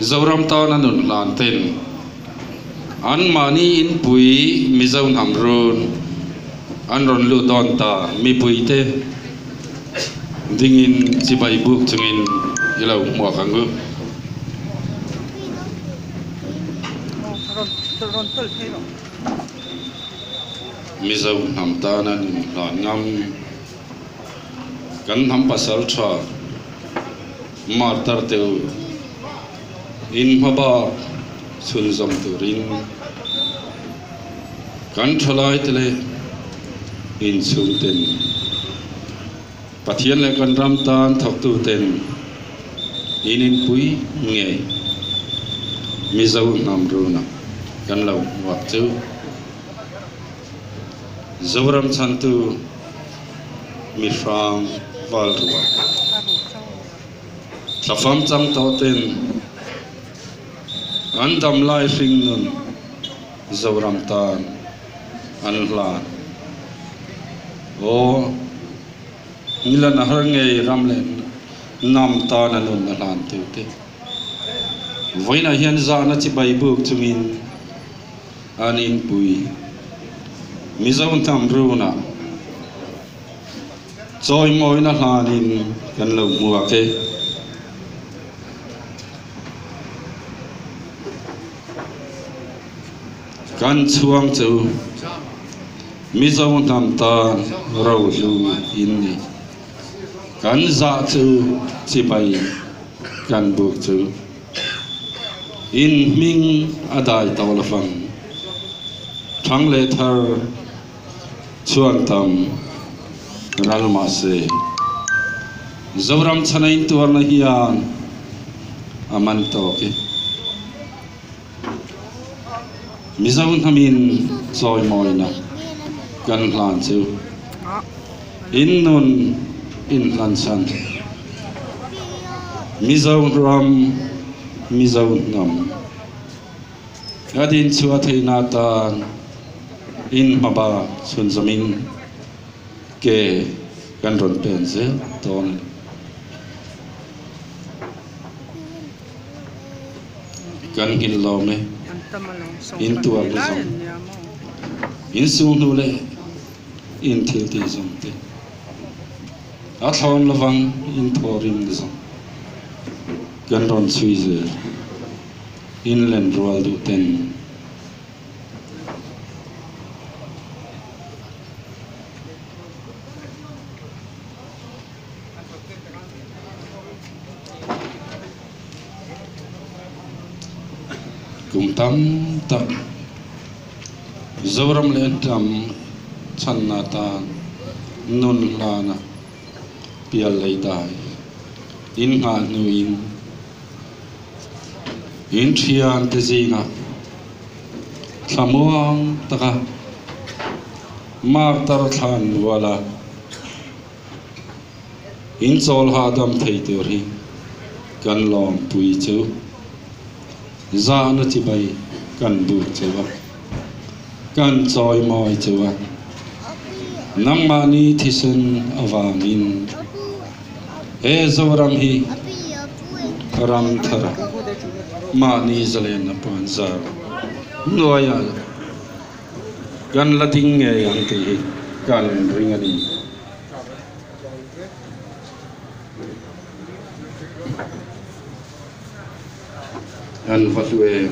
zoram ta na nun lan ten an mani in pui, mi zo nam ron an ron lu don ta, mi pui te. Dingin chi bai buk chungin ilo mo kangu ron ron tul mi zo nam ta na nun lan ngam. Kan ham pasal tha. Mar tar teu in haba sun zom turin kan thalai tele in chung ten. Pathian le kan ram tan thok tu ten. In in pui nge. Mi zo nam ru na. Kan lo wak chu zoram chan tu mi ram wal ruwa Safam cham to ten an dam lai hring nun zoram tan, an hlan. O nilan na har ngei ram len, nam ta na nun na hlan tu te. Voina hian za na chi bai buk chungin an in pui. Mi zo tam runa choi moi na hlanin kan lo mua ke. Kan chuang chu mi zo nam ta ro lu in ni. Kan za chu chi bai kan bu chu in ming adai to la fang. Thang le thar chuan tam ral ma se. Zoram chanain tur na hian. Aman to ke mizaun hamin choi moi na kan hlan chu đó in nun in hlan chan mizaun ram mizaun ngam adin chua theina ta in maba sun zamin ke kan ron pen se ton kan hil lo me an tâm mà lòng sống In tua phần cái lá dòng. nhà mò in sung nu le in thil ti zong te. A thon lawang in thorim ni zong kan ron chui ze. In len rual du ten kum tam tam zoram lên tam chân na ta nun la na pial lấy đại in nga nu in in thian tham zinga ta taka ma tar than wala in sol ha dam thầy tur hi kan lòng tùy chú za na chi bai kan bu chu wa kan choi moi chu wa nang ma ni thisen awangin e zoram hi ram thara ma ni zalen na pan za noya gan la ting nge yang ke hi kan ring ani an vatue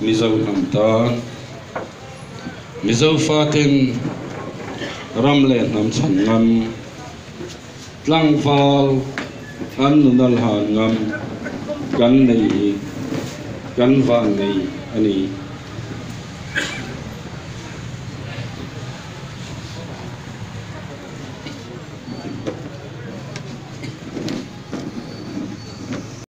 mi zo nam ta mi zo fatin ram le nam chan ngam tlang val an nu dal han ngam này nei vào van nei ani